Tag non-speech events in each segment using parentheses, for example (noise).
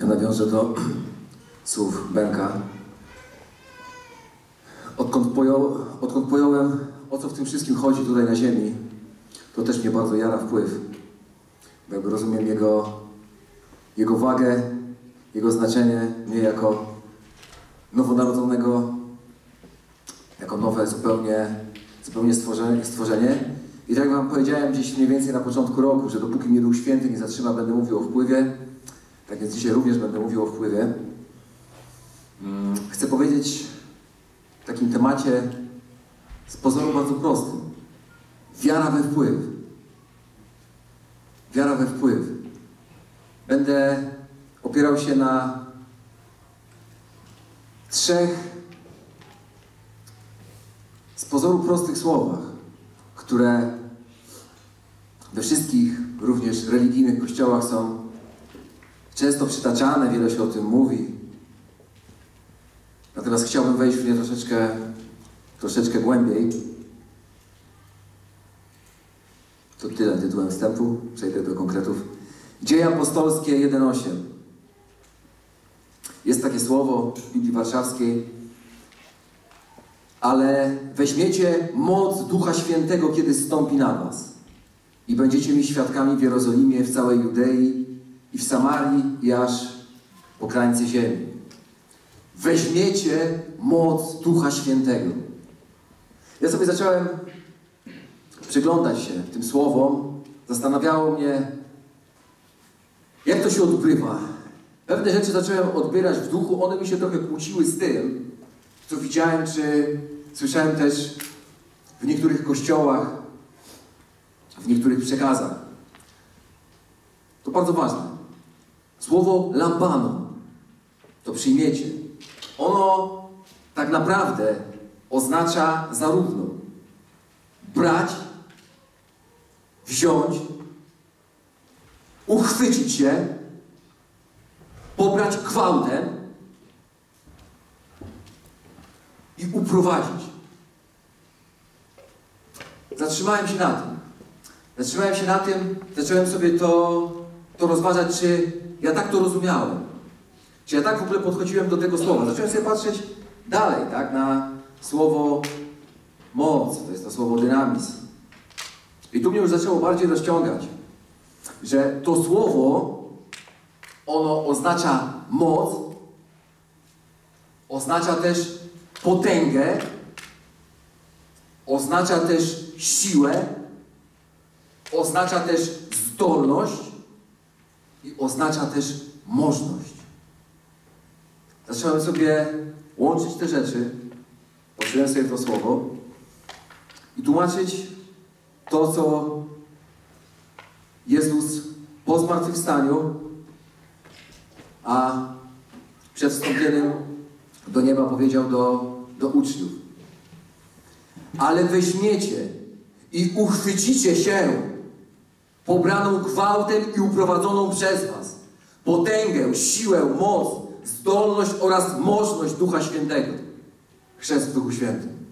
Ja nawiążę do (clears throat) słów Benka. Odkąd, pojął, odkąd pojąłem, o co w tym wszystkim chodzi tutaj na ziemi, to też mnie bardzo jara wpływ. Bo jakby rozumiem jego, jego wagę, jego znaczenie mnie jako nowonarodzonego, jako nowe zupełnie, zupełnie stworzenie, stworzenie. I tak jak Wam powiedziałem gdzieś mniej więcej na początku roku, że dopóki mnie Duch Święty nie zatrzyma, będę mówił o wpływie. Tak więc dzisiaj również będę mówił o wpływie. Mm, Chcę powiedzieć w takim temacie z pozoru bardzo prostym. Wiara we wpływ. Wiara we wpływ. Będę opierał się na trzech z pozoru prostych słowach, które we wszystkich, również religijnych kościołach są często przytaczane, wiele się o tym mówi. Natomiast chciałbym wejść w nie troszeczkę, troszeczkę głębiej. To tyle tytułem wstępu. Przejdę do konkretów. Dzieje apostolskie 1.8. Jest takie słowo w Biblii Warszawskiej. Ale weźmiecie moc Ducha Świętego, kiedy stąpi na was. I będziecie mi świadkami w Jerozolimie, w całej Judei i w Samarii i aż po krańce ziemi. Weźmiecie moc Ducha Świętego. Ja sobie zacząłem przyglądać się tym słowom. Zastanawiało mnie, jak to się odgrywa. Pewne rzeczy zacząłem odbierać w duchu, one mi się trochę kłóciły z tym, co widziałem, czy słyszałem też w niektórych kościołach, w niektórych przekazach. To bardzo ważne. Słowo lambano, to przyjmiecie. Ono tak naprawdę oznacza zarówno brać, wziąć, uchwycić się, pobrać gwałtem i uprowadzić. Zatrzymałem się na tym. Zatrzymałem się na tym, zacząłem sobie to, to rozważać, czy ja tak to rozumiałem. Czy ja tak w ogóle podchodziłem do tego słowa. Zacząłem sobie patrzeć dalej, tak, na słowo moc, to jest to słowo dynamizm. I tu mnie już zaczęło bardziej rozciągać, że to słowo, ono oznacza moc, oznacza też potęgę, oznacza też siłę, oznacza też zdolność i oznacza też możność. Zacząłem sobie łączyć te rzeczy, patrzyłem sobie to słowo i tłumaczyć to, co Jezus po zmartwychwstaniu, a przed wstąpieniem do nieba powiedział do, do uczniów. Ale weźmiecie i uchwycicie się pobraną gwałtem i uprowadzoną przez was potęgę, siłę, moc, zdolność oraz możność Ducha Świętego. Chrzest w Duchu Świętym.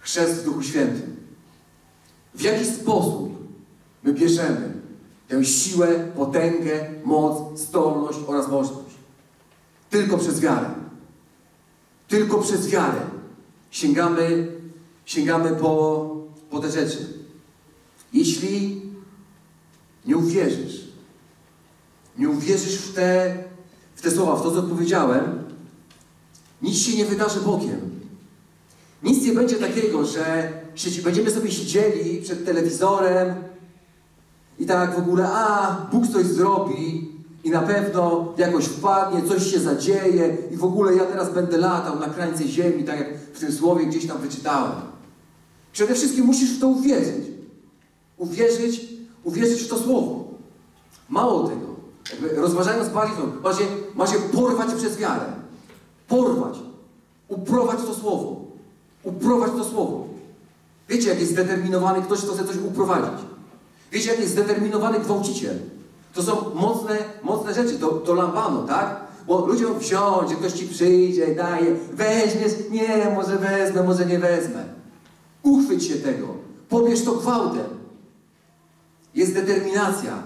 Chrzest w Duchu Świętym. W jaki sposób my bierzemy tę siłę, potęgę, moc, zdolność oraz możliwość? Tylko przez wiarę. Tylko przez wiarę sięgamy, sięgamy po, po te rzeczy. Jeśli nie uwierzysz, nie uwierzysz w te, w te słowa, w to, co powiedziałem, nic się nie wydarzy bokiem. Nic nie będzie takiego, że będziemy sobie siedzieli przed telewizorem i tak w ogóle, a Bóg coś zrobi i na pewno jakoś wpadnie, coś się zadzieje i w ogóle ja teraz będę latał na krańce ziemi, tak jak w tym słowie gdzieś tam wyczytałem. Przede wszystkim musisz w to uwierzyć. Uwierzyć, uwierzyć w to słowo. Mało tego. Jakby rozważając bardziej to, ma się, ma się porwać przez wiarę. Porwać. Uprowadź to słowo. Uprowadź to słowo. Wiecie, jak jest zdeterminowany ktoś, kto chce coś uprowadzić. Wiecie, jak jest zdeterminowany gwałciciel. To są mocne, mocne rzeczy. To, to lambano, tak? Bo ludziom wziąć, że ktoś ci przyjdzie, daje, weźmiesz, nie, może wezmę, może nie wezmę. Uchwyć się tego. Pobierz to gwałtem. Jest determinacja.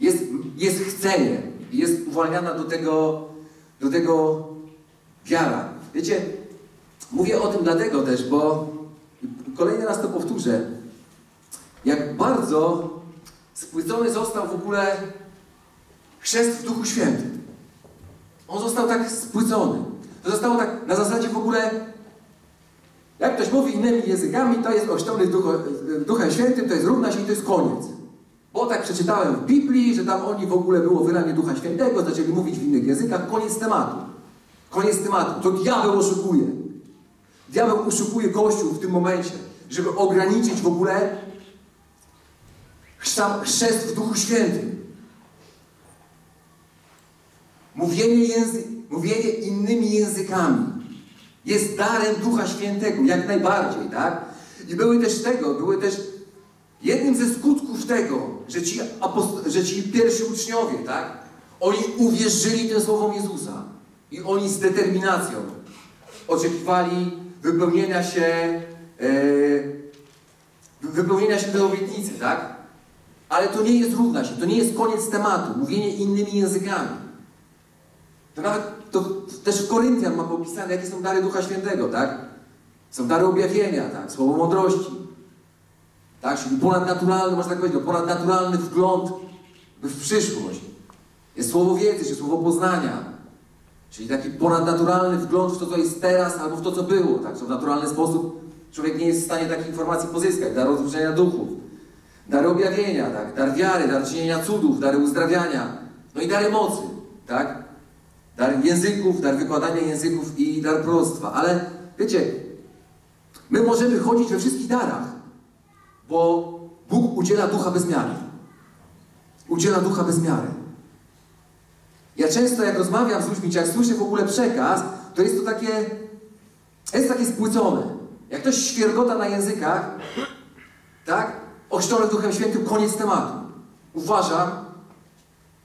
Jest, jest chcenie. I jest uwalniana do tego, do tego wiara. Wiecie, mówię o tym dlatego też, bo kolejny raz to powtórzę. Jak bardzo spłycony został w ogóle chrzest w Duchu Świętym. On został tak spłycony. To zostało tak na zasadzie w ogóle, jak ktoś mówi innymi językami, to jest ochrzczony Duchem Świętym, to jest równa się i to jest koniec. Bo tak przeczytałem w Biblii, że tam oni w ogóle było wylanie Ducha Świętego, zaczęli mówić w innych językach, koniec tematu. Koniec tematu. To diabeł oszukuje. Diabeł oszukuje Kościół w tym momencie, żeby ograniczyć w ogóle chrzest w Duchu Świętym. Mówienie, języ mówienie innymi językami jest darem Ducha Świętego, jak najbardziej, tak? I były też tego, były też jednym ze skutków tego, że ci, że ci pierwsi uczniowie, tak? Oni uwierzyli tym słowom Jezusa. I oni z determinacją oczekiwali wypełnienia się, e, wypełnienia się tej obietnicy, tak? Ale to nie jest równa się, to nie jest koniec tematu, mówienie innymi językami. To nawet to też Koryntian mamy opisane, jakie są dary Ducha Świętego, tak? Są dary objawienia, tak? Słowo mądrości. Tak? Czyli ponadnaturalny, można tak powiedzieć, no, ponadnaturalny wgląd w przyszłość. Jest słowo wiedzy, czy słowo poznania. Czyli taki ponadnaturalny wgląd w to, co jest teraz, albo w to, co było. Tak? w naturalny sposób człowiek nie jest w stanie takiej informacji pozyskać. Dar rozróżnienia duchów, dary objawienia, tak? dar wiary, dar czynienia cudów, dary uzdrawiania, no i dary mocy. Tak? dar języków, dar wykładania języków i dar proroctwa. Ale wiecie, my możemy chodzić we wszystkich darach, bo Bóg udziela ducha bez miary. Udziela ducha bez miary. Ja często jak rozmawiam z ludźmi, czy jak słyszę w ogóle przekaz, to jest to takie, jest takie spłycone. Jak ktoś świergota na językach, tak, ochrzczony Duchem Świętym, koniec tematu. Uważam,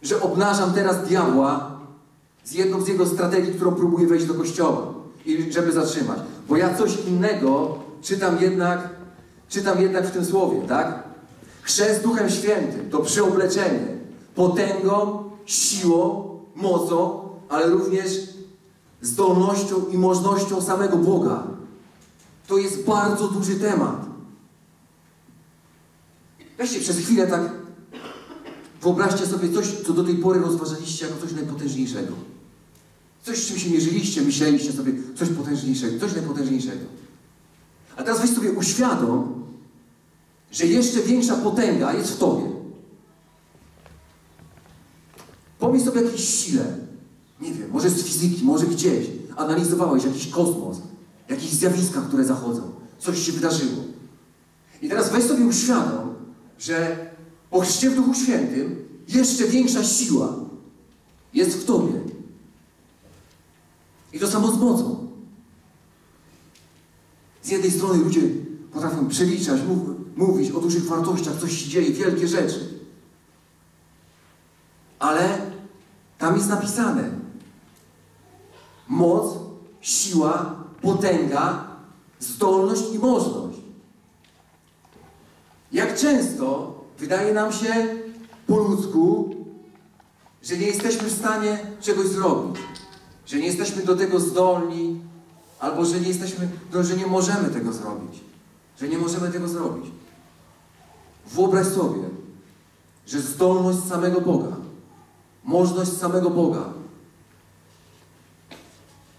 że obnażam teraz diabła z jedną z jego strategii, którą próbuje wejść do kościoła i żeby zatrzymać. Bo ja coś innego czytam jednak, czytam jednak w tym słowie, tak? Chrzest Duchem Świętym to przyobleczenie potęgą, siłą, mocą, ale również zdolnością i możnością samego Boga. To jest bardzo duży temat. Weźcie przez chwilę tak, wyobraźcie sobie coś, co do tej pory rozważaliście jako coś najpotężniejszego. Coś, z czym się mierzyliście, myśleliście sobie, coś potężniejszego, coś najpotężniejszego. A teraz weź sobie uświadom, że jeszcze większa potęga jest w Tobie. Pomyśl sobie o jakiejś sile. Nie wiem, może z fizyki, może gdzieś. Analizowałeś jakiś kosmos, jakieś zjawiska, które zachodzą. Coś się wydarzyło. I teraz weź sobie uświadom, że po chrzcie w Duchu Świętym jeszcze większa siła jest w Tobie. I to samo z mocą. Z jednej strony ludzie potrafią przeliczać, mów, mówić o dużych wartościach, coś się dzieje, wielkie rzeczy. Ale tam jest napisane moc, siła, potęga, zdolność i możność. Jak często wydaje nam się po ludzku, że nie jesteśmy w stanie czegoś zrobić że nie jesteśmy do tego zdolni, albo że nie jesteśmy, no, że nie możemy tego zrobić. Że nie możemy tego zrobić. Wyobraź sobie, że zdolność samego Boga, możność samego Boga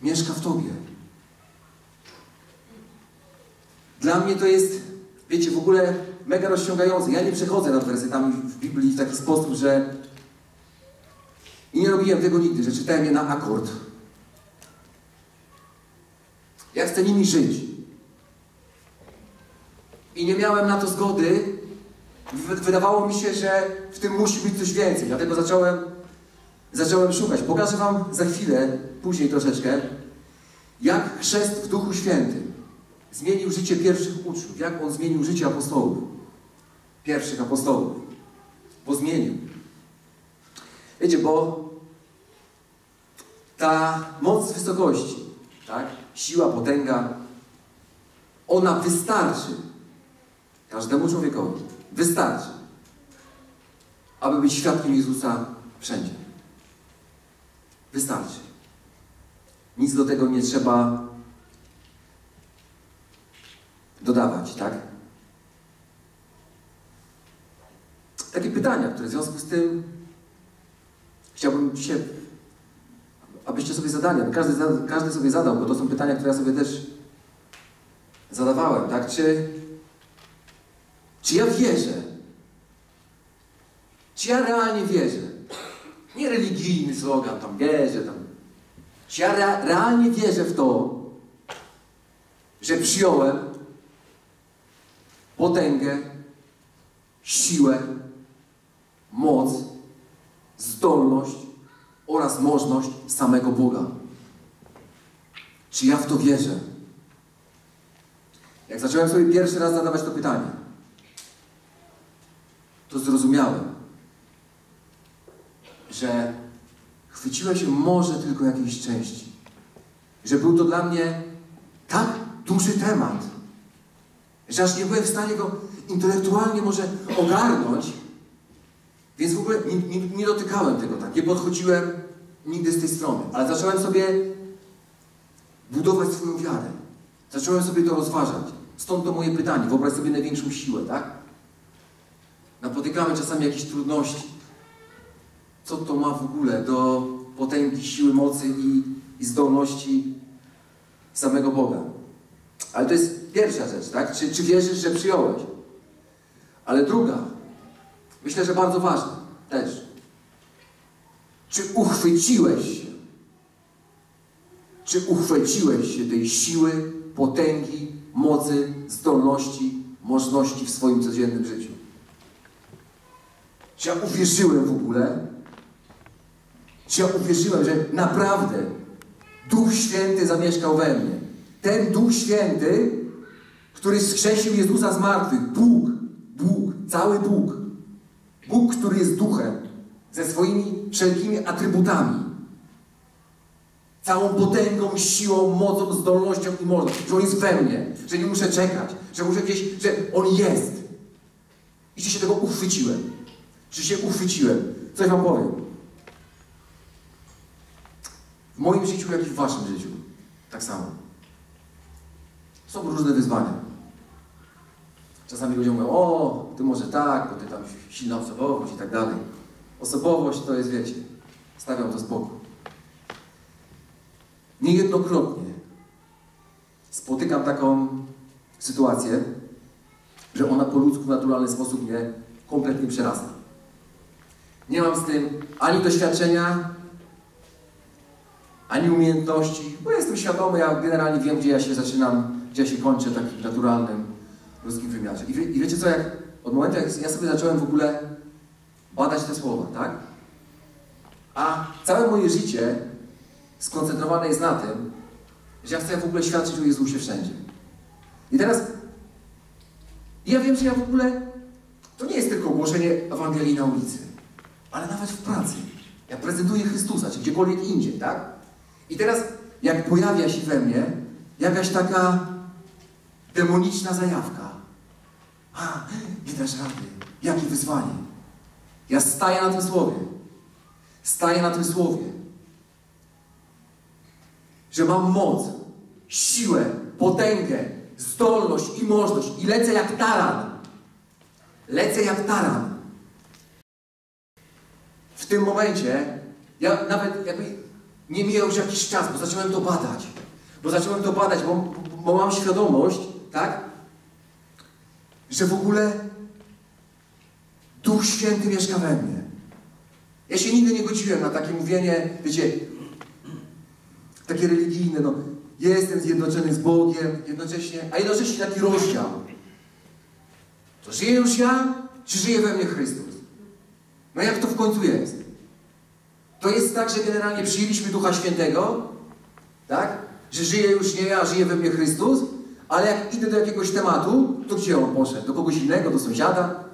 mieszka w Tobie. Dla mnie to jest, wiecie, w ogóle mega rozciągające. Ja nie przechodzę nad wersetami w Biblii w taki sposób, że i nie robiłem tego nigdy, że czytałem je na akord. Ja chcę nimi żyć. I nie miałem na to zgody. Wydawało mi się, że w tym musi być coś więcej. Dlatego zacząłem, zacząłem szukać. Pokażę Wam za chwilę, później troszeczkę, jak chrzest w Duchu Świętym zmienił życie pierwszych uczniów. Jak on zmienił życie apostołów. Pierwszych apostołów. Bo zmienił. Wiecie, bo ta moc wysokości, tak? siła, potęga, ona wystarczy każdemu człowiekowi. Wystarczy, aby być świadkiem Jezusa wszędzie. Wystarczy. Nic do tego nie trzeba dodawać, tak? Takie pytania, które w związku z tym chciałbym dzisiaj, abyście sobie zadali, aby każdy, każdy sobie zadał, bo to są pytania, które ja sobie też zadawałem, tak? Czy, czy ja wierzę? Czy ja realnie wierzę? Nie religijny slogan, tam wierzę, tam. Czy ja rea- realnie wierzę w to, że przyjąłem potęgę, siłę, moc, zdolność oraz możność samego Boga. Czy ja w to wierzę? Jak zacząłem sobie pierwszy raz zadawać to pytanie, to zrozumiałem, że chwyciłem się może tylko jakiejś części. Że był to dla mnie tak duży temat, że aż nie byłem w stanie go intelektualnie może ogarnąć, więc w ogóle nie, nie, nie dotykałem tego tak, nie podchodziłem nigdy z tej strony, ale zacząłem sobie budować swoją wiarę. Zacząłem sobie to rozważać. Stąd to moje pytanie. Wyobraź sobie największą siłę, tak? Napotykamy czasami jakieś trudności. Co to ma w ogóle do potęgi, siły, mocy i, i zdolności samego Boga? Ale to jest pierwsza rzecz, tak? Czy, czy wierzysz, że przyjąłeś? Ale druga, myślę, że bardzo ważna też. Czy uchwyciłeś się? Czy uchwyciłeś się tej siły, potęgi, mocy, zdolności, możności w swoim codziennym życiu? Czy ja uwierzyłem w ogóle? Czy ja uwierzyłem, że naprawdę Duch Święty zamieszkał we mnie? Ten Duch Święty, który skrzesił Jezusa z martwych. Bóg, Bóg, cały Bóg. Bóg, który jest duchem, ze swoimi wszelkimi atrybutami. Całą potęgą, siłą, mocą, zdolnością i możliwością, że On jest we mnie, że nie muszę czekać, że muszę gdzieś, że On jest. I się tego uchwyciłem? Czy się uchwyciłem? Coś Wam powiem. W moim życiu, jak i w Waszym życiu. Tak samo. Są różne wyzwania. Czasami ludzie mówią, o, ty może tak, bo ty tam silna osobowość i tak dalej. Osobowość to jest, wiecie, stawiam to z boku. Niejednokrotnie spotykam taką sytuację, że ona po ludzku w naturalny sposób mnie kompletnie przerasta. Nie mam z tym ani doświadczenia, ani umiejętności, bo jestem świadomy, ja generalnie wiem, gdzie ja się zaczynam, gdzie ja się kończę w takim naturalnym ludzkim wymiarze. I, wie, I wiecie co, jak od momentu, jak ja sobie zacząłem w ogóle badać te słowa, tak? A całe moje życie skoncentrowane jest na tym, że ja chcę w ogóle świadczyć o Jezusie wszędzie. I teraz ja wiem, że ja w ogóle to nie jest tylko głoszenie Ewangelii na ulicy, ale nawet w pracy. Ja prezentuję Chrystusa, czy gdziekolwiek indziej, tak? I teraz, jak pojawia się we mnie jakaś taka demoniczna zajawka, a, nie dasz rady, jakie wyzwanie. Ja staję na tym słowie. Staję na tym słowie. Że mam moc, siłę, potęgę, zdolność i możliwość i lecę jak taran. Lecę jak taran. W tym momencie ja nawet jakby nie mijał już jakiś czas, bo zacząłem to badać. Bo zacząłem to badać, bo, bo, mam świadomość, tak? Że w ogóle Duch Święty mieszka we mnie. Ja się nigdy nie godziłem na takie mówienie, wiecie, takie religijne, no, jestem zjednoczony z Bogiem, jednocześnie, a jednocześnie taki rozdział. To żyję już ja, czy żyje we mnie Chrystus? No jak to w końcu jest? To jest tak, że generalnie przyjęliśmy Ducha Świętego, tak? Że żyje już nie ja, żyje we mnie Chrystus, ale jak idę do jakiegoś tematu, to gdzie on poszedł? Do kogoś innego, do sąsiada?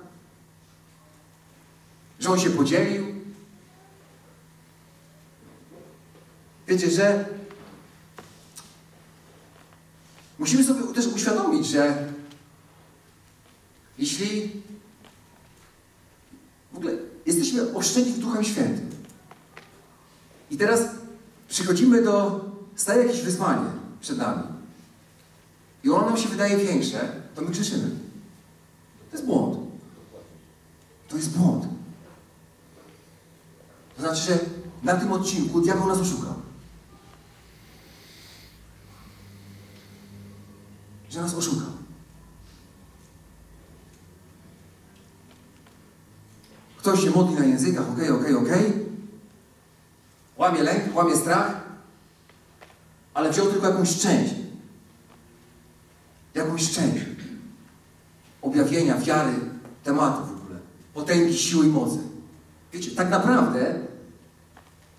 Że on się podzielił? Wiecie, że musimy sobie też uświadomić, że jeśli w ogóle jesteśmy oszczędni Duchem Świętym i teraz przychodzimy do, staje jakieś wyzwanie przed nami i ono nam się wydaje większe, to my grzeszymy. To jest błąd. To jest błąd. To znaczy, że na tym odcinku diabeł nas oszukał. Że nas oszukał. Ktoś się modli na językach, okej, okej, okej. Łamie lęk, łamie strach, ale wziął tylko jakąś część. Jakąś część objawienia, wiary, tematu w ogóle. Potęgi, siły i mocy. Wiecie, tak naprawdę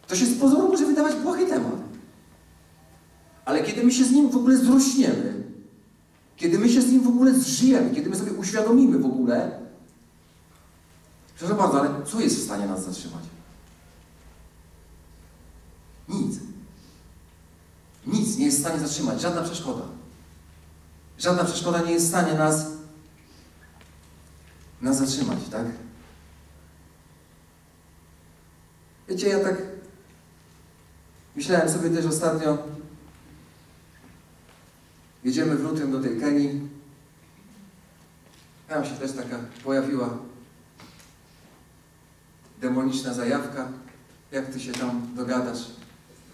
to się z pozoru może wydawać błahy temat. Ale kiedy my się z nim w ogóle zrośniemy, kiedy my się z nim w ogóle zżyjemy, kiedy my sobie uświadomimy w ogóle, przepraszam bardzo, ale co jest w stanie nas zatrzymać? Nic. Nic nie jest w stanie zatrzymać, żadna przeszkoda. Żadna przeszkoda nie jest w stanie nas, nas zatrzymać, tak? Wiecie, ja tak myślałem sobie też ostatnio, jedziemy w lutym do tej Kenii, tam się też taka pojawiła demoniczna zajawka, jak ty się tam dogadasz.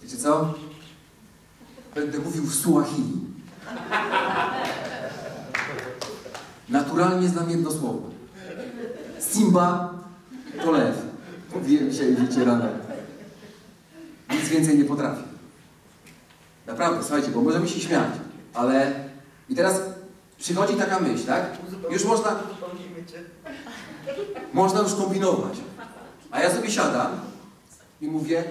Wiecie co? Będę mówił w Suahili. Naturalnie znam jedno słowo. Simba to lew. Mówiłem dzisiaj, wiecie, rano. Nic więcej nie potrafię. Naprawdę, słuchajcie, bo możemy się śmiać, ale... I teraz przychodzi taka myśl, tak? Już można... Można już kombinować. A ja sobie siadam i mówię,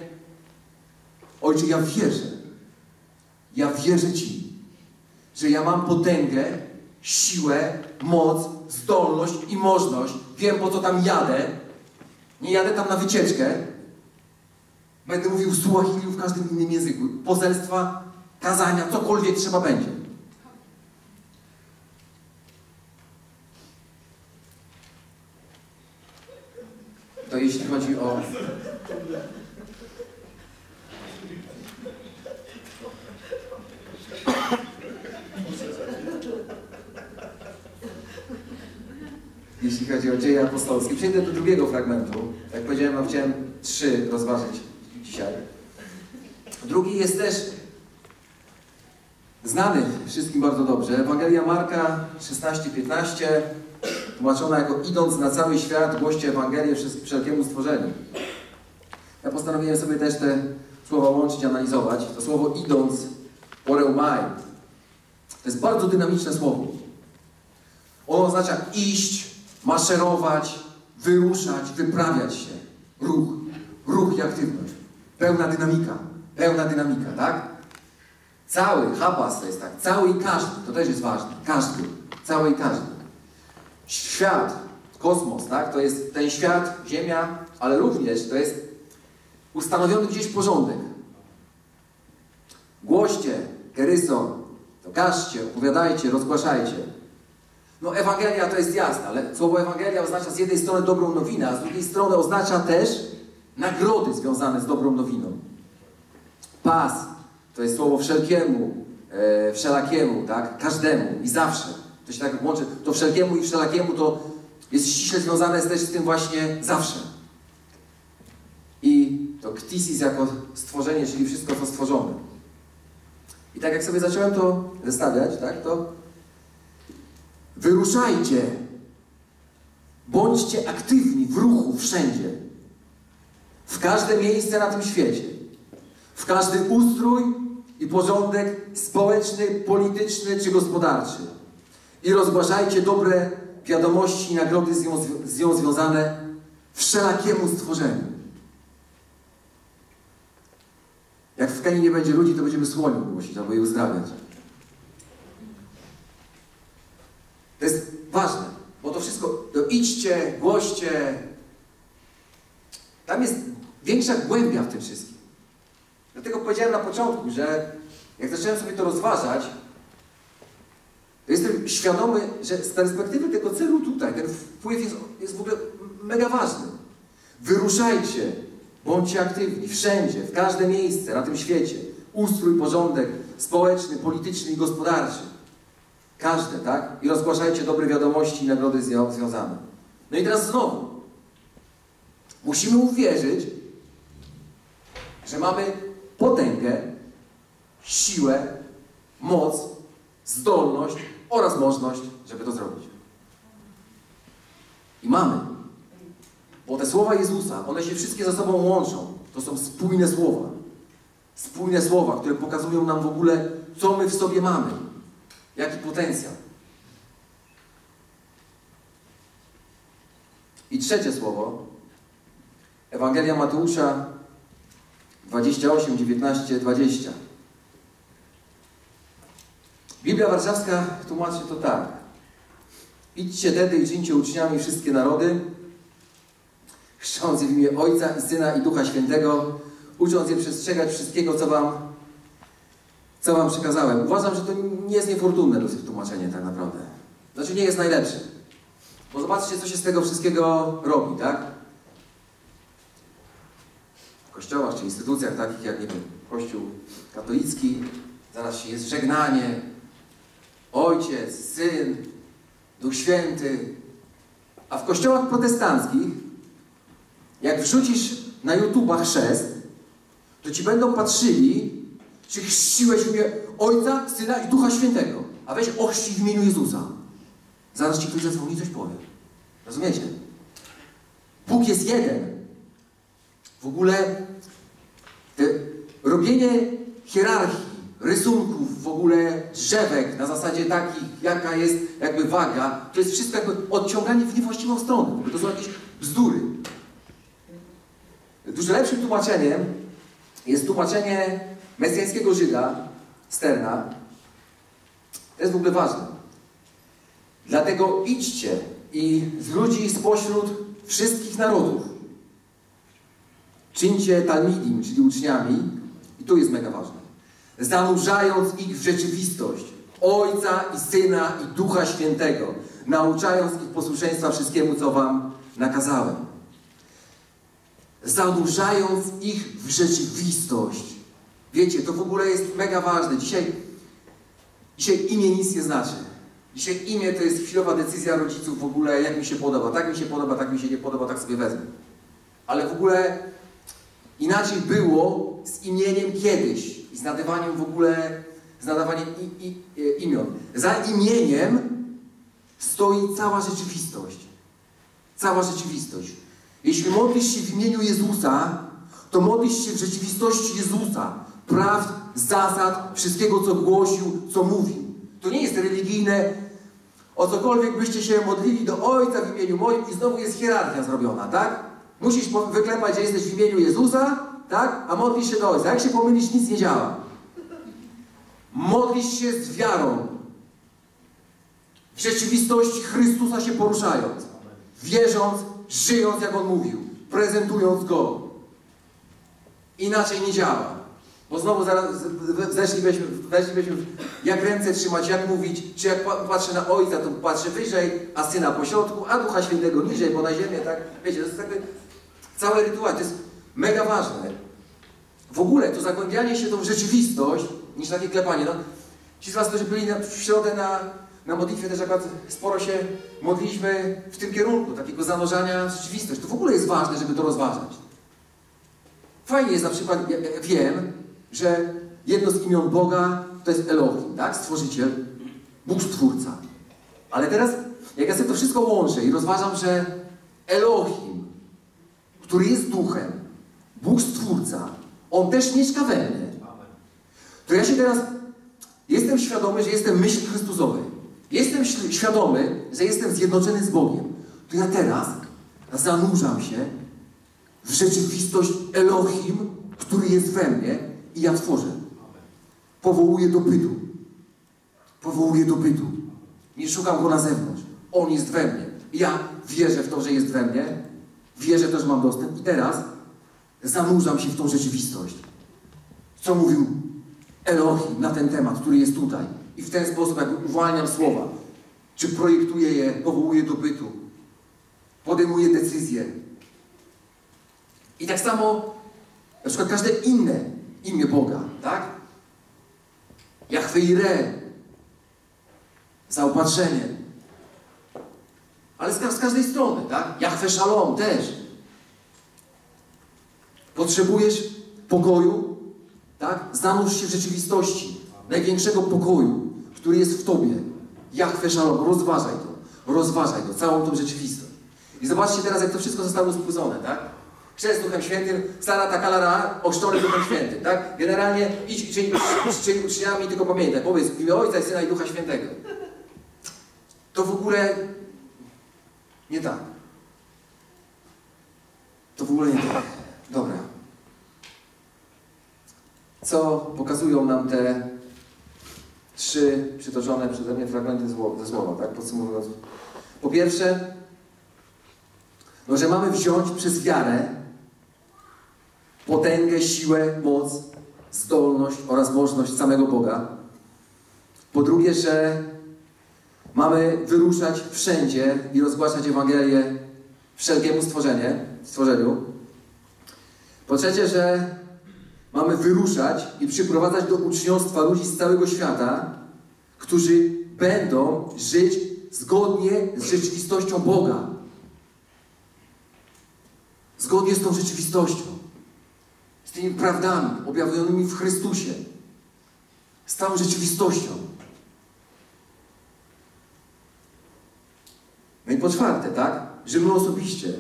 Ojcze, ja wierzę, ja wierzę Ci, że ja mam potęgę, siłę, moc, zdolność i możliwość. Wiem, po co tam jadę. Nie jadę tam na wycieczkę. Będę mówił Suahili w każdym innym języku. Poselstwa, kazania, cokolwiek trzeba będzie. To jeśli chodzi o jeśli chodzi o dzieje apostolskie. Przejdę do drugiego fragmentu. Jak powiedziałem, chciałem trzy rozważyć dzisiaj. Drugi jest też znany wszystkim bardzo dobrze. Ewangelia Marka 16-15, tłumaczona jako idąc na cały świat, głoście Ewangelię wszelkiemu stworzeniu. Ja postanowiłem sobie też te słowa łączyć, analizować. To słowo idąc, poreumai, to jest bardzo dynamiczne słowo. Ono oznacza iść, maszerować, wyruszać, wyprawiać się. Ruch, ruch i aktywność. Pełna dynamika, pełna dynamika, tak? Cały, hapas to jest tak, cały i każdy, to też jest ważne, każdy, cały i każdy. Świat, kosmos, tak? To jest ten świat, Ziemia, ale również to jest ustanowiony gdzieś porządek. Głoście, keryson, to każcie, opowiadajcie, rozgłaszajcie. No Ewangelia to jest jasne, ale słowo Ewangelia oznacza z jednej strony dobrą nowinę, a z drugiej strony oznacza też nagrody związane z dobrą nowiną. Pas to jest słowo wszelkiemu, e, wszelakiemu, tak? Każdemu i zawsze. To się tak łączy. To wszelkiemu i wszelakiemu to jest ściśle związane też z tym właśnie zawsze. I to ktisis jako stworzenie, czyli wszystko co stworzone. I tak jak sobie zacząłem to zestawiać, tak, to Wyruszajcie. Bądźcie aktywni w ruchu wszędzie. W każde miejsce na tym świecie. W każdy ustrój i porządek społeczny, polityczny czy gospodarczy. I rozgłaszajcie dobre wiadomości i nagrody z nią, z nią związane wszelakiemu stworzeniu. Jak w Kenii nie będzie ludzi, to będziemy słoni głosić albo je uzdrawiać. To jest ważne, bo to wszystko, to idźcie, głoście. Tam jest większa głębia w tym wszystkim. Dlatego powiedziałem na początku, że jak zacząłem sobie to rozważać, jestem świadomy, że z perspektywy tego celu tutaj, ten wpływ jest, jest w ogóle mega ważny. Wyruszajcie, Bądźcie aktywni wszędzie, w każde miejsce na tym świecie. Ustrój, porządek społeczny, polityczny i gospodarczy. Każde, tak? I rozgłaszajcie dobre wiadomości i nagrody z nią związane. No i teraz znowu. Musimy uwierzyć, że mamy potęgę, siłę, moc, zdolność oraz możliwość, żeby to zrobić. I mamy. Bo te słowa Jezusa, one się wszystkie ze sobą łączą. To są spójne słowa. Spójne słowa, które pokazują nam w ogóle, co my w sobie mamy. Jaki potencjał. I trzecie słowo. Ewangelia Mateusza 28, 19, 20. Biblia Warszawska tłumaczy to tak. Idźcie tedy i czyńcie uczniami wszystkie narody, chrzcząc je w imię Ojca i Syna i Ducha Świętego, ucząc je przestrzegać wszystkiego, co wam, co wam przekazałem. Uważam, że to nie jest niefortunne tłumaczenie tak naprawdę. Znaczy nie jest najlepsze. Bo zobaczcie, co się z tego wszystkiego robi, tak? W kościołach czy instytucjach takich jak, nie wiem, Kościół katolicki, zaraz się jest żegnanie, Ojciec, Syn, Duch Święty. A w kościołach protestanckich, jak wrzucisz na YouTube'a chrzest, to ci będą patrzyli, czy chrzciłeś w imię Ojca, Syna i Ducha Świętego. A weź ochrzci w imieniu Jezusa. Zaraz ci ktoś zadzwoni coś powie. Rozumiecie? Bóg jest jeden. W ogóle robienie hierarchii, rysunków, w ogóle drzewek na zasadzie takich, jaka jest jakby waga, to jest wszystko jakby odciąganie w niewłaściwą stronę. To są jakieś bzdury. Dużo lepszym tłumaczeniem jest tłumaczenie mesjańskiego Żyda, Sterna. To jest w ogóle ważne. Dlatego idźcie i z ludzi spośród wszystkich narodów czyńcie talmidim, czyli uczniami, i tu jest mega ważne, zanurzając ich w rzeczywistość Ojca i Syna i Ducha Świętego, nauczając ich posłuszeństwa wszystkiemu, co wam nakazałem. Zanurzając ich w rzeczywistość. Wiecie, to w ogóle jest mega ważne. Dzisiaj, dzisiaj imię nic nie znaczy. Dzisiaj imię to jest chwilowa decyzja rodziców w ogóle, jak mi się podoba. Tak mi się podoba, tak mi się nie podoba, tak sobie wezmę. Ale w ogóle inaczej było z imieniem kiedyś i z nadawaniem w ogóle, z nadawaniem i, i, i, imion. Za imieniem stoi cała rzeczywistość. Cała rzeczywistość. Jeśli modlisz się w imieniu Jezusa, to modlisz się w rzeczywistości Jezusa, prawd, zasad, wszystkiego, co głosił, co mówił. To nie jest religijne, o cokolwiek byście się modlili do Ojca w imieniu moim i znowu jest hierarchia zrobiona, tak? Musisz wyklepać, że jesteś w imieniu Jezusa, tak? A modlisz się do Ojca. Jak się pomylisz, nic nie działa. Modlisz się z wiarą. W rzeczywistości Chrystusa się poruszając. Wierząc, żyjąc jak On mówił. Prezentując Go. Inaczej nie działa. Bo znowu zaraz zeszlibyśmy, weszlibyśmy, jak ręce trzymać, jak mówić, czy jak patrzę na Ojca, to patrzę wyżej, a Syna po środku, a Ducha Świętego niżej, bo na ziemię, tak? Wiecie, to jest jakby całe rytuały, to jest mega ważne. W ogóle to zagłębianie się tą rzeczywistość, niż takie klepanie. No, ci z Was, którzy byli na, w środę na, na modlitwie, też akurat sporo się modliliśmy w tym kierunku, takiego zanurzania w rzeczywistość. To w ogóle jest ważne, żeby to rozważać. Fajnie jest na przykład, ja, ja wiem, że jedno z imion Boga to jest Elohim, tak? Stworzyciel, Bóg Stwórca. Ale teraz, jak ja sobie to wszystko łączę i rozważam, że Elohim, który jest duchem, Bóg Stwórca, On też mieszka we mnie. To ja się teraz jestem świadomy, że jestem myśli Chrystusowej. Jestem świadomy, że jestem zjednoczony z Bogiem. To ja teraz zanurzam się w rzeczywistość Elohim, który jest we mnie i ja tworzę. Powołuję do bytu. Powołuję do bytu. Nie szukam go na zewnątrz. On jest we mnie. Ja wierzę w to, że jest we mnie. Wierzę też, że mam dostęp. I teraz zanurzam się w tą rzeczywistość. Co mówił Elohim na ten temat, który jest tutaj. I w ten sposób, jak uwalniam słowa, czy projektuję je, powołuję do bytu, podejmuję decyzje, I tak samo na przykład każde inne imię Boga, tak? Jachwe Ire, zaopatrzenie. Ale z, z każdej strony, tak? Jachwe Shalom też. Potrzebujesz pokoju, tak? Zanurz się w rzeczywistości największego pokoju, który jest w Tobie. Jachwe Shalom, rozważaj to, rozważaj to, całą tą rzeczywistość. I zobaczcie teraz, jak to wszystko zostało spłycone, tak? Chrzest Duchem Świętym, Sara Takalara, ochrzczony Duchem Świętym, tak? Generalnie idź, czyń, czyń uczniami, tylko pamiętaj, powiedz w imię Ojca i Syna i Ducha Świętego. To w ogóle nie tak. To w ogóle nie tak. Dobra. Co pokazują nam te trzy przytoczone przeze mnie fragmenty ze słowa, tak? Podsumowując. Po pierwsze, no, że mamy wziąć przez wiarę potęgę, siłę, moc, zdolność oraz możność samego Boga. Po drugie, że mamy wyruszać wszędzie i rozgłaszać Ewangelię wszelkiemu stworzenie, stworzeniu. Po trzecie, że mamy wyruszać i przyprowadzać do uczniostwa ludzi z całego świata, którzy będą żyć zgodnie z rzeczywistością Boga. Zgodnie z tą rzeczywistością. Z tymi prawdami objawionymi w Chrystusie. Z całą rzeczywistością. No i po czwarte, tak? Że my osobiście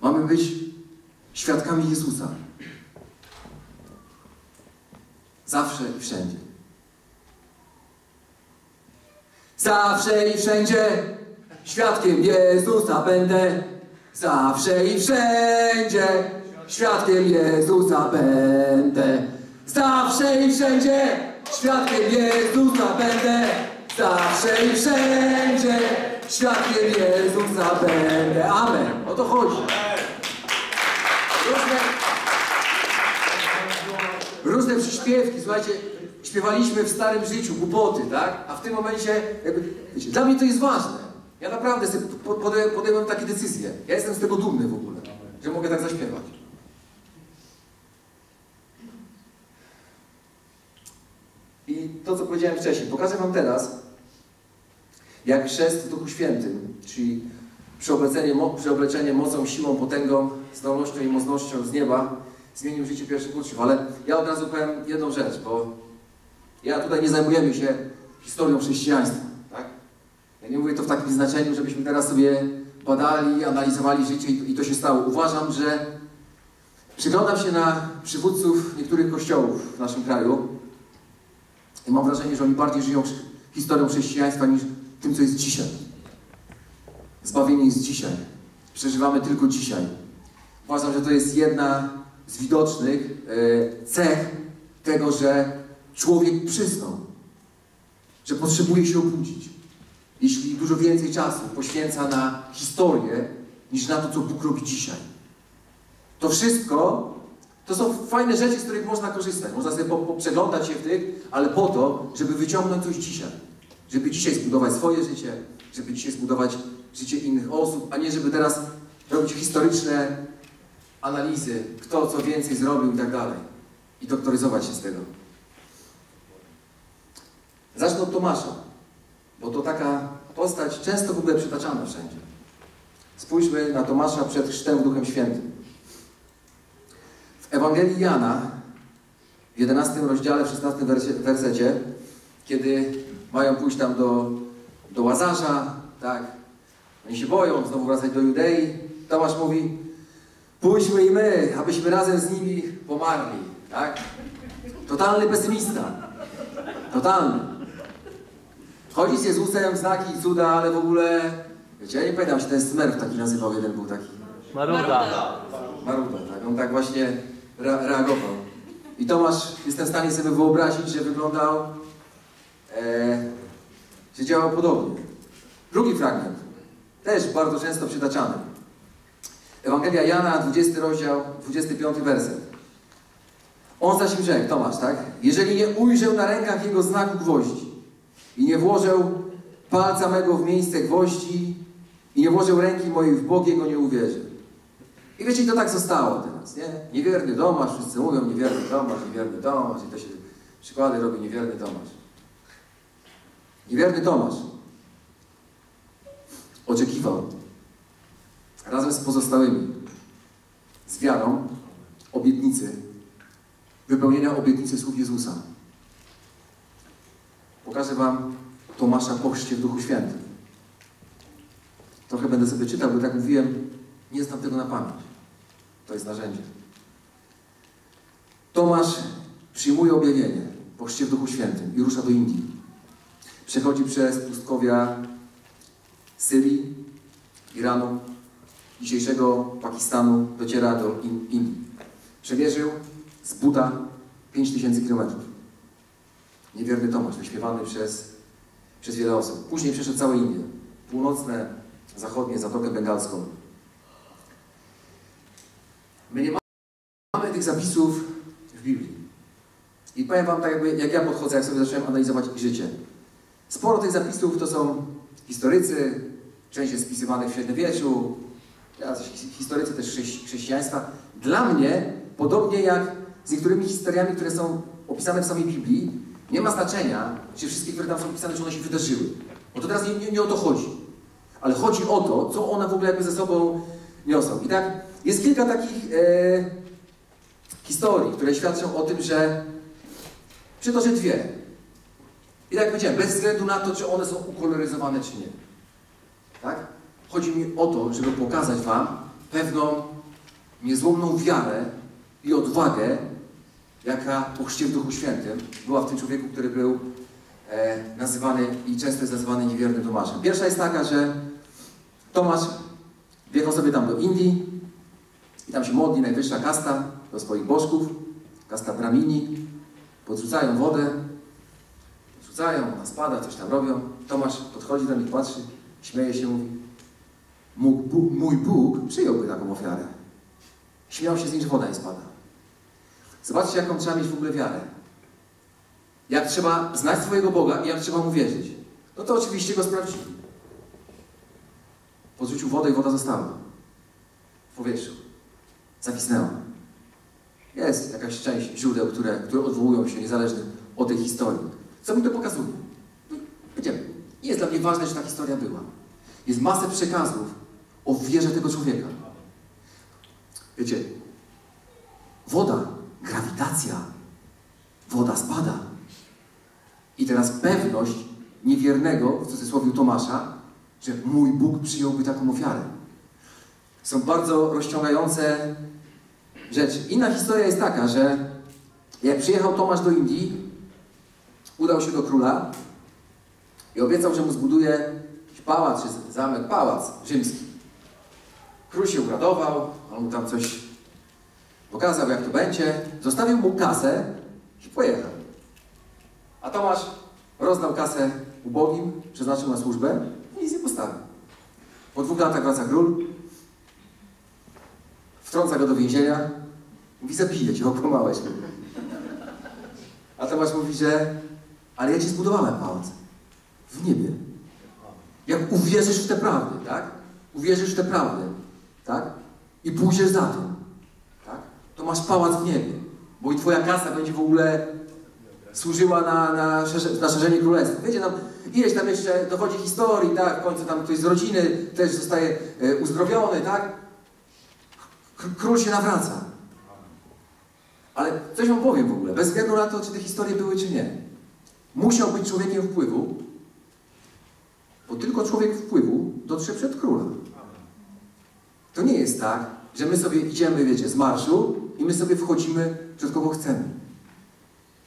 mamy być świadkami Jezusa. Zawsze i wszędzie. Zawsze i wszędzie świadkiem Jezusa będę. Zawsze i wszędzie świadkiem Jezusa będę. Zawsze i wszędzie świadkiem Jezusa będę. Zawsze i wszędzie świadkiem Jezusa będę. Amen. O to chodzi. Różne, różne przyśpiewki, słuchajcie, śpiewaliśmy w starym życiu, głupoty, tak? A w tym momencie, jakby, wiecie, dla mnie to jest ważne. Ja naprawdę sobie po- pode- podjąłem takie decyzje. Ja jestem z tego dumny w ogóle, że mogę tak zaśpiewać. I to, co powiedziałem wcześniej, pokażę Wam teraz, jak chrzest w Duchu Świętym, czyli przeobleczenie, mo- przeobleczenie mocą, siłą, potęgą, zdolnością i mocnością z nieba zmienił życie pierwszych uczniów. Ale ja od razu powiem jedną rzecz, bo ja tutaj nie zajmujemy się historią chrześcijaństwa, tak? Ja nie mówię to w takim znaczeniu, żebyśmy teraz sobie badali, analizowali życie i, to się stało. Uważam, że przyglądam się na przywódców niektórych kościołów w naszym kraju i mam wrażenie, że oni bardziej żyją historią chrześcijaństwa niż tym, co jest dzisiaj. Zbawienie jest dzisiaj. Przeżywamy tylko dzisiaj. Uważam, że to jest jedna z widocznych e, cech tego, że człowiek przyznał, że potrzebuje się obudzić. Jeśli dużo więcej czasu poświęca na historię, niż na to, co Bóg robi dzisiaj. To wszystko to są fajne rzeczy, z których można korzystać. Można sobie po, poprzeglądać się w tych, ale po to, żeby wyciągnąć coś dzisiaj. Żeby dzisiaj zbudować swoje życie, żeby dzisiaj zbudować życie innych osób, a nie żeby teraz robić historyczne analizy, kto co więcej zrobił i tak dalej. I doktoryzować się z tego. Zacznę od Tomasza, bo to taka postać często w ogóle przytaczana wszędzie. Spójrzmy na Tomasza przed chrztem Duchem Świętym. W Ewangelii Jana, w 11 rozdziale, w 16 wersie, wersecie, kiedy mają pójść tam do, do Łazarza, tak, oni się boją znowu wracać do Judei, Tomasz mówi, pójdźmy i my, abyśmy razem z nimi pomarli, tak? Totalny pesymista. Totalny. Chodzi z Jezusem, znaki, cuda, ale w ogóle, wiecie, ja nie pamiętam, czy ten Smerf taki nazywał, jeden był taki. Maruda. Maruda, tak? On tak właśnie re reagował. I Tomasz, jestem w stanie sobie wyobrazić, że wyglądał, e, że działał podobnie. Drugi fragment, też bardzo często przytaczany. Ewangelia Jana, 20 rozdział, 25 werset. On zaś im rzekł, Tomasz, tak? Jeżeli nie ujrzę na rękach jego znaku gwoździ i nie włożę palca mego w miejsce gwoździ i nie włożę ręki mojej w bok, jego nie uwierzę. I wiecie, i to tak zostało teraz, nie? Niewierny Tomasz, wszyscy mówią niewierny Tomasz, niewierny Tomasz i to się przykłady robi niewierny Tomasz. Niewierny Tomasz oczekiwał razem z pozostałymi z wiarą obietnicy, wypełnienia obietnicy słów Jezusa. Pokażę Wam Tomasza po chrzcie w Duchu Świętym. Trochę będę sobie czytał, bo tak mówiłem, nie znam tego na pamięć. To jest narzędzie. Tomasz przyjmuje objawienie po w Duchu Świętym i rusza do Indii. Przechodzi przez pustkowia Syrii, Iranu, dzisiejszego Pakistanu, dociera do Indii. Przemierzył z buta 5000 kilometrów. Niewierny Tomasz, wyśpiewany przez, przez wiele osób. Później przeszedł całe Indie. Północne, zachodnie, Zatokę Bengalską. My nie mamy tych zapisów w Biblii. I powiem Wam tak, jakby, jak ja podchodzę, jak sobie zacząłem analizować życie. Sporo tych zapisów to są historycy, część jest spisywanych w średniowieczu, historycy też chrześcijaństwa. Dla mnie, podobnie jak z niektórymi historiami, które są opisane w samej Biblii, nie ma znaczenia, czy wszystkie, które tam są opisane, czy one się wydarzyły. Bo to teraz nie, nie, nie o to chodzi. Ale chodzi o to, co one w ogóle jakby ze sobą niosą. I tak, jest kilka takich e, historii, które świadczą o tym, że przytoczę dwie. I tak jak powiedziałem, bez względu na to, czy one są ukoloryzowane, czy nie. Tak? Chodzi mi o to, żeby pokazać Wam pewną niezłomną wiarę i odwagę, jaka po chrzcie w Duchu Świętym była w tym człowieku, który był e, nazywany i często jest nazywany niewiernym Tomaszem. Pierwsza jest taka, że Tomasz wjechał sobie tam do Indii i tam się modli najwyższa kasta do swoich bożków, kasta Bramini, podrzucają wodę, rzucają, ona spada, coś tam robią. Tomasz podchodzi do nich, patrzy, śmieje się, mówi mój Bóg przyjąłby taką ofiarę. Śmiał się z nim, że woda nie spada. Zobaczcie, jaką trzeba mieć w ogóle wiarę. Jak trzeba znać swojego Boga i jak trzeba Mu wierzyć. No to oczywiście Go sprawdzili. Podrzucił wodę i woda została. W powietrzu. Zawisnęła. Jest jakaś część źródeł, które, które odwołują się niezależnie od tej historii. Co mi to pokazuje? Będziemy. Nie jest dla mnie ważne, że ta historia była. Jest masę przekazów o wierze tego człowieka. Wiecie, woda, grawitacja, woda spada. I teraz pewność niewiernego, w cudzysłowie Tomasza, że mój Bóg przyjąłby taką ofiarę. Są bardzo rozciągające rzeczy. Inna historia jest taka, że jak przyjechał Tomasz do Indii, udał się do króla i obiecał, że mu zbuduje pałac, czy zamek, pałac rzymski. Król się uradował, on mu tam coś pokazał, jak to będzie. Zostawił mu kasę i pojechał. A Tomasz rozdał kasę ubogim, przeznaczył na służbę i nic nie postawił. Po dwóch latach wraca król, wtrąca go do więzienia, mówi, zabiję cię, okłamałeś. A Tomasz mówi, że ale ja ci zbudowałem pałac w niebie. Jak uwierzysz w te prawdy, tak? Uwierzysz w te prawdy, tak? I pójdziesz za tym, tak? To masz pałac w niebie, bo i twoja kasa będzie w ogóle służyła na, na, na szerzenie królestwa. Wiecie, tam ileś tam jeszcze dochodzi historii, tak? W końcu tam ktoś z rodziny też zostaje e, uzdrowiony, tak? Król się nawraca. Ale coś wam powiem w ogóle, bez względu na to, czy te historie były, czy nie. Musiał być człowiekiem wpływu, bo tylko człowiek wpływu dotrze przed króla. To nie jest tak, że my sobie idziemy, wiecie, z marszu i my sobie wchodzimy przed kogo chcemy.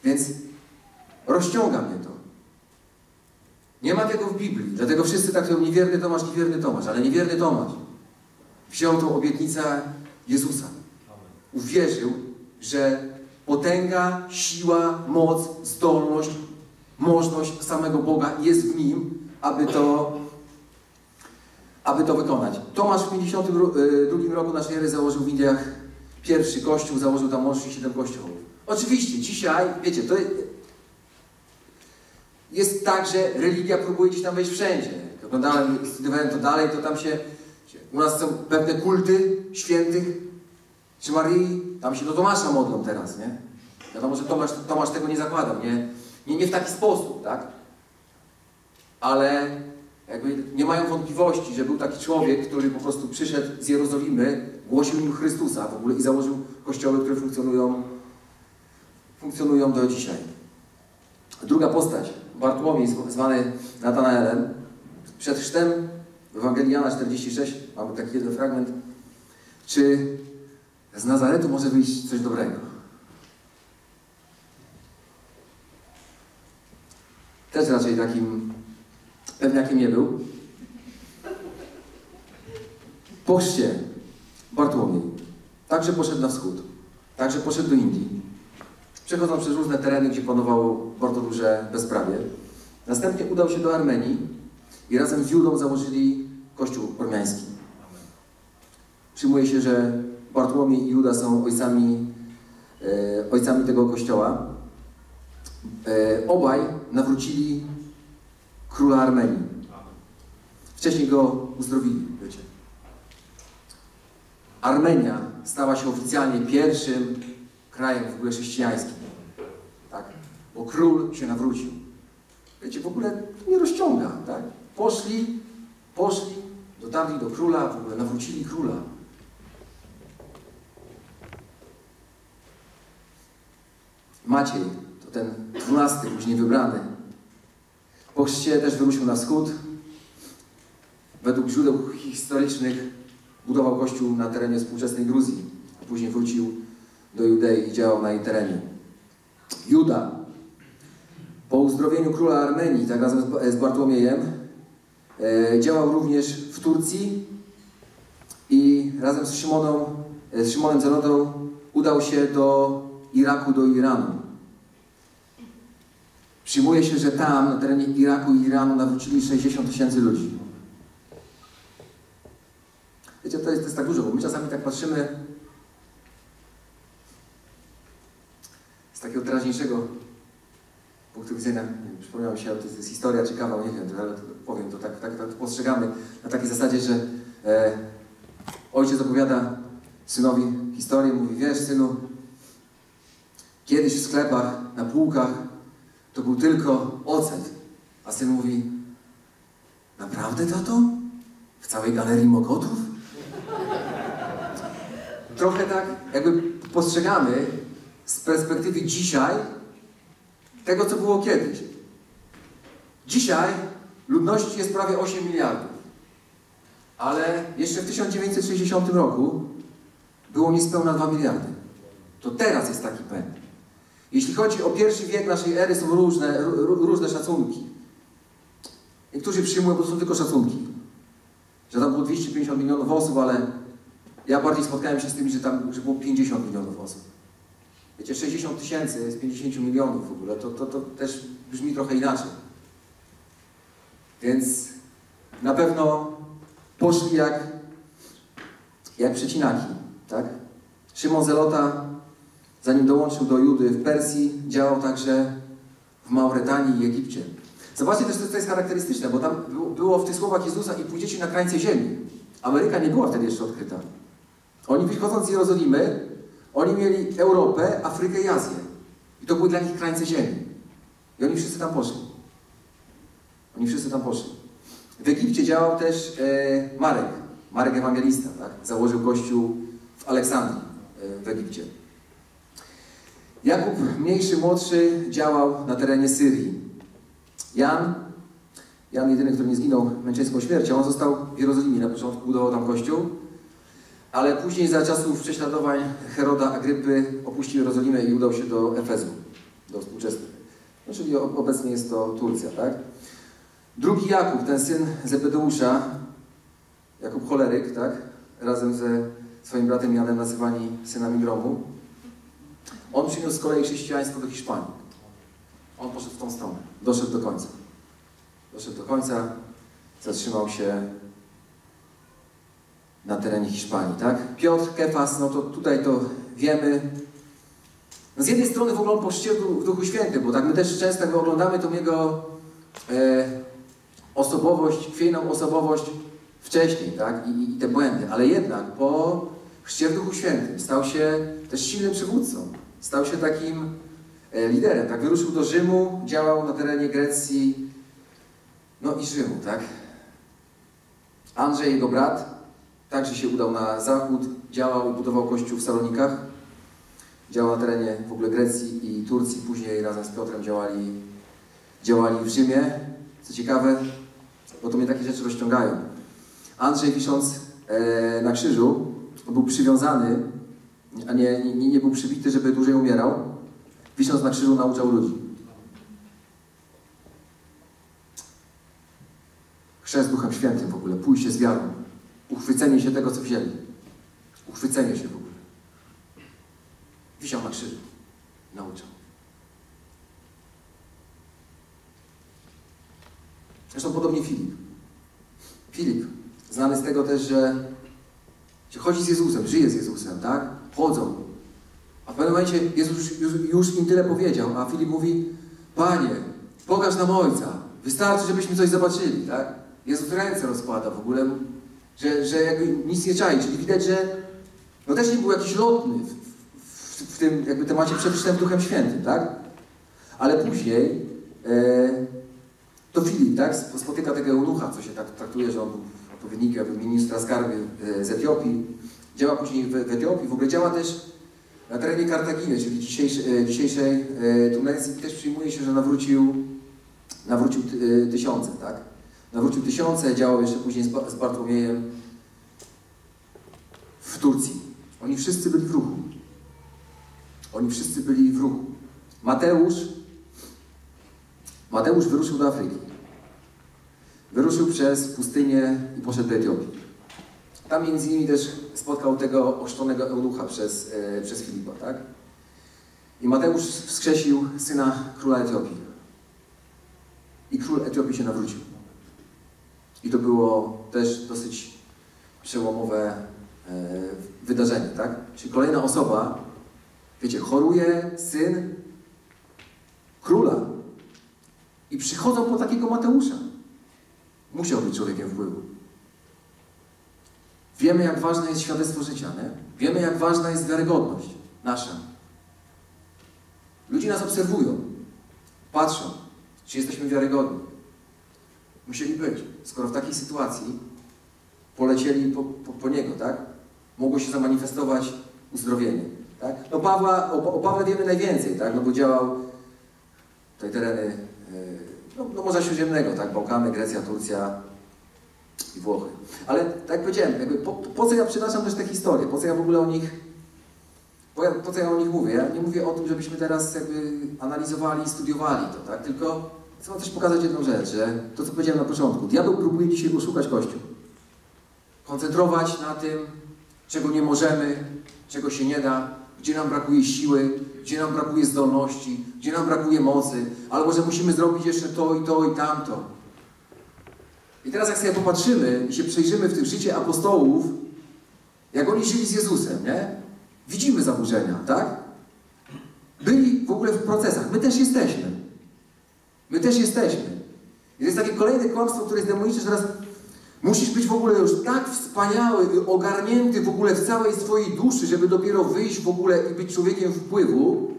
Więc rozciąga mnie to. Nie ma tego w Biblii, dlatego wszyscy tak mówią, niewierny Tomasz, niewierny Tomasz, ale niewierny Tomasz wziął tą obietnicę Jezusa. Uwierzył, że potęga, siła, moc, zdolność, możność samego Boga jest w nim aby to, aby to wykonać. Tomasz w 52 roku naszej ery założył w Indiach pierwszy kościół, założył tam łącznie 7 kościołów. Oczywiście, dzisiaj, wiecie, to jest tak, że religia próbuje gdzieś tam wejść wszędzie. Oglądałem, studiowałem to dalej, to tam się U nas są pewne kulty świętych, czy Maryi, tam się do Tomasza modlą teraz, nie? Wiadomo, że Tomasz, Tomasz tego nie zakładał, nie? nie? Nie w taki sposób, tak? Ale jakby nie mają wątpliwości, że był taki człowiek, który po prostu przyszedł z Jerozolimy, głosił im Chrystusa w ogóle i założył kościoły, które funkcjonują, funkcjonują do dzisiaj. Druga postać, Bartłomiej, zwany Natanaelem, przed chrztem Ewangelii Jana 46 mamy taki jeden fragment. Czy z Nazaretu może wyjść coś dobrego? Też raczej takim pewniakiem nie był. Po chrzcie Bartłomiej także poszedł na wschód, także poszedł do Indii. Przechodząc przez różne tereny, gdzie panowało bardzo duże bezprawie. Następnie udał się do Armenii i razem z Judą założyli kościół ormiański. Przyjmuje się, że Bartłomiej i Juda są ojcami, e, ojcami tego kościoła. E, obaj nawrócili króla Armenii. Wcześniej go uzdrowili, wiecie. Armenia stała się oficjalnie pierwszym krajem w ogóle chrześcijańskim. Tak? Bo król się nawrócił. Wiecie, w ogóle nie rozciąga, tak? Poszli, poszli, dotarli do króla, w ogóle nawrócili króla. Maciej, to ten dwunasty, później wybrany. Po też wyruszył na wschód. Według źródeł historycznych budował kościół na terenie współczesnej Gruzji, a później wrócił do Judei i działał na jej terenie. Juda, po uzdrowieniu króla Armenii, tak razem z Bartłomiejem, e, działał również w Turcji i razem z, Szymoną, e, z Szymonem Zelotą udał się do Iraku, do Iranu. Przyjmuje się, że tam, na terenie Iraku i Iranu, nawrócili 60 tysięcy ludzi. Wiecie, to jest, to jest tak dużo, bo my czasami tak patrzymy z takiego teraźniejszego punktu widzenia, przypomniało mi się, to jest historia ciekawa, nie wiem, ale powiem to tak, tak, tak postrzegamy na takiej zasadzie, że e, ojciec opowiada synowi historię, mówi, wiesz synu, kiedyś w sklepach, na półkach to był tylko ocet, a syn mówi, naprawdę tato? W całej galerii mogotów? Trochę tak jakby postrzegamy z perspektywy dzisiaj tego, co było kiedyś. Dzisiaj ludności jest prawie 8 miliardów. Ale jeszcze w 1960 roku było niespełna 2 miliardy. To teraz jest taki pęd. Jeśli chodzi o pierwszy wiek naszej ery, są różne, różne szacunki. Niektórzy przyjmują, bo to są tylko szacunki. Że tam było 250 milionów osób, ale ja bardziej spotkałem się z tym, że tam że było 50 milionów osób. Wiecie, 60 tysięcy z 50 milionów w ogóle, to, to, to też brzmi trochę inaczej. Więc na pewno poszli jak, jak przecinaki, tak? Szymon Zelota, zanim dołączył do Judy w Persji, działał także w Mauretanii i Egipcie. Zobaczcie też, co jest charakterystyczne, bo tam było w tych słowach Jezusa i pójdziecie na krańce ziemi. Ameryka nie była wtedy jeszcze odkryta. Oni wychodząc z Jerozolimy, oni mieli Europę, Afrykę i Azję. I to były dla nich krańce ziemi. I oni wszyscy tam poszli. Oni wszyscy tam poszli. W Egipcie działał też e, Marek, Marek Ewangelista, tak? Założył kościół w Aleksandrii e, w Egipcie. Jakub, mniejszy, młodszy, działał na terenie Syrii. Jan, Jan jedyny, który nie zginął męczeńską śmiercią, on został w Jerozolimie. Na początku budował tam kościół, ale później za czasów prześladowań Heroda Agrypy opuścił Jerozolimę i udał się do Efezu, do współczesnej. No, czyli obecnie jest to Turcja, tak? Drugi Jakub, ten syn Zebedeusza, Jakub Choleryk, tak? Razem ze swoim bratem Janem nazywani synami gromu. On przyniósł z kolei chrześcijaństwo do Hiszpanii. On poszedł w tą stronę. Doszedł do końca. Doszedł do końca, zatrzymał się na terenie Hiszpanii, tak? Piotr, Kefas, no to tutaj to wiemy. No z jednej strony w ogóle on poczcił w Duchu Świętym, bo tak my też często jak oglądamy tą jego e, osobowość, chwiejną osobowość, wcześniej, tak? I, I te błędy, ale jednak po chrzcie w Duchu Świętym stał się też silnym przywódcą. Stał się takim e, liderem, tak? Wyruszył do Rzymu, działał na terenie Grecji, no i Rzymu, tak? Andrzej, jego brat, także się udał na zachód, działał i budował kościół w Salonikach. Działał na terenie w ogóle Grecji i Turcji, później razem z Piotrem działali, działali w Rzymie. Co ciekawe, bo to mnie takie rzeczy rozciągają. Andrzej wisząc e, na krzyżu, był przywiązany, a nie, nie, nie był przybity, żeby dłużej umierał. Wisząc na krzyżu nauczał ludzi. Chrzest Duchem Świętym w ogóle, pójście z wiarą, uchwycenie się tego, co wzięli. Uchwycenie się w ogóle. Wisiał na krzyżu, nauczał. Zresztą podobnie Filip. Filip, znany z tego też, że chodzi z Jezusem, żyje z Jezusem, tak? Chodzą. A w pewnym momencie Jezus już, już im tyle powiedział, a Filip mówi, Panie, pokaż nam Ojca. Wystarczy, żebyśmy coś zobaczyli, tak? Jezus ręce rozkłada w ogóle, że, że jakby nic nie czai. Czyli widać, że no też nie był jakiś lotny w, w, w tym jakby temacie przewyższonym Duchem Świętym, tak? Ale później e, to Filip, tak? Spotyka tego eunucha, co się tak traktuje, że on był odpowiednikiem ministra skarby e, z Etiopii. Działa później w, Etiopii, w ogóle działa też na terenie Kartaginy, czyli dzisiejszej, e, dzisiejszej Tunezji. Też przyjmuje się, że nawrócił, nawrócił ty, tysiące, tak? Nawrócił tysiące, działał jeszcze później z Bartłomiejem w Turcji. Oni wszyscy byli w ruchu. Oni wszyscy byli w ruchu. Mateusz, Mateusz wyruszył do Afryki. Wyruszył przez pustynię i poszedł do Etiopii. Tam między innymi też spotkał tego oszczonego eunucha przez, e, przez Filipa, tak? I Mateusz wskrzesił syna króla Etiopii. I król Etiopii się nawrócił. I to było też dosyć przełomowe e, wydarzenie, tak? Czyli kolejna osoba, wiecie, choruje syn króla. I przychodzą po takiego Mateusza. Musiał być człowiekiem wpływu. Wiemy, jak ważne jest świadectwo życia, nie? Wiemy, jak ważna jest wiarygodność nasza. Ludzie nas obserwują, patrzą, czy jesteśmy wiarygodni. Musieli być. Skoro w takiej sytuacji polecieli po, po, po niego, tak? Mogło się zamanifestować uzdrowienie. Tak? No Pawła, o, o Pawle wiemy najwięcej, tak? No bo działał tutaj tereny yy, no, no Morza Śródziemnego, tak? Bałkany, Grecja, Turcja i Włochy. Ale tak jak powiedziałem, jakby po, po co ja przytaczam też te historie? Po co ja w ogóle o nich po, co ja o nich mówię? Ja nie mówię o tym, żebyśmy teraz jakby analizowali, studiowali to, tak? Tylko Chcę Wam też pokazać jedną rzecz, że to, co powiedziałem na początku. Diabeł próbuje dzisiaj oszukać Kościół. Koncentrować na tym, czego nie możemy, czego się nie da, gdzie nam brakuje siły, gdzie nam brakuje zdolności, gdzie nam brakuje mocy, albo że musimy zrobić jeszcze to i to i tamto. I teraz jak sobie popatrzymy i się przejrzymy w tym życie apostołów, jak oni żyli z Jezusem, nie? Widzimy zaburzenia, tak? Byli w ogóle w procesach. My też jesteśmy. My też jesteśmy. I to jest takie kolejne kłamstwo, które jest demoniczne, że teraz musisz być w ogóle już tak wspaniały, ogarnięty w ogóle w całej swojej duszy, żeby dopiero wyjść w ogóle i być człowiekiem wpływu.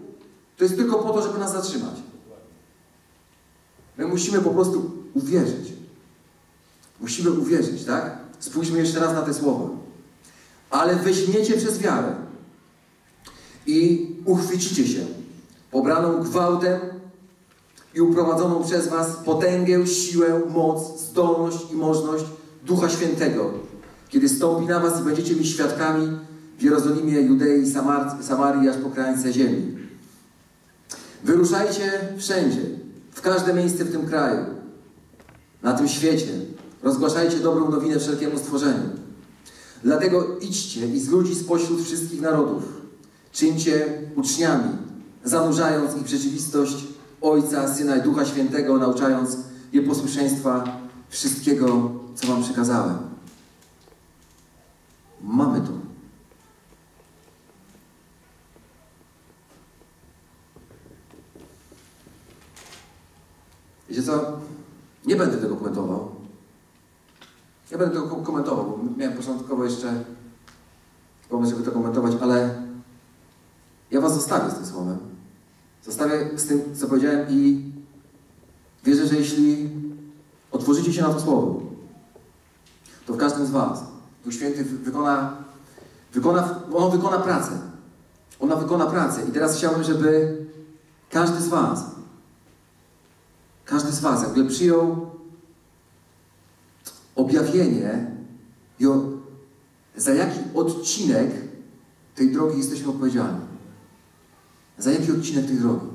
To jest tylko po to, żeby nas zatrzymać. My musimy po prostu uwierzyć. Musimy uwierzyć, tak? Spójrzmy jeszcze raz na te słowa. Ale weźmiecie przez wiarę i uchwycicie się pobraną gwałtem i uprowadzoną przez Was potęgę, siłę, moc, zdolność i możność Ducha Świętego, kiedy stąpi na Was i będziecie mi świadkami w Jerozolimie, Judei, Samar Samarii, aż po krańce ziemi. Wyruszajcie wszędzie, w każde miejsce w tym kraju, na tym świecie. Rozgłaszajcie dobrą nowinę wszelkiemu stworzeniu. Dlatego idźcie i z ludzi spośród wszystkich narodów czyńcie uczniami, zanurzając ich w rzeczywistość Ojca, Syna i Ducha Świętego, nauczając je posłuszeństwa wszystkiego, co Wam przekazałem. Mamy to. Wiecie co? Nie będę tego komentował. Ja będę tego kom- komentował, bo miałem początkowo jeszcze pomysł, żeby to komentować, ale ja was zostawię z tym słowem. Zostawię z tym, co powiedziałem i wierzę, że jeśli otworzycie się na to słowo, to w każdym z was Duch Święty wy- wykona, wykona, ono wykona pracę. Ona wykona pracę. I teraz chciałbym, żeby każdy z was, każdy z was jakby przyjął objawienie i o, za jaki odcinek tej drogi jesteśmy odpowiedzialni. Za jaki odcinek tej drogi?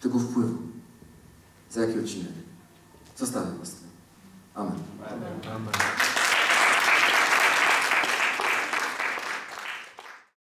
Tego wpływu. Za jaki odcinek? Zostawię was tym. Amen. Amen.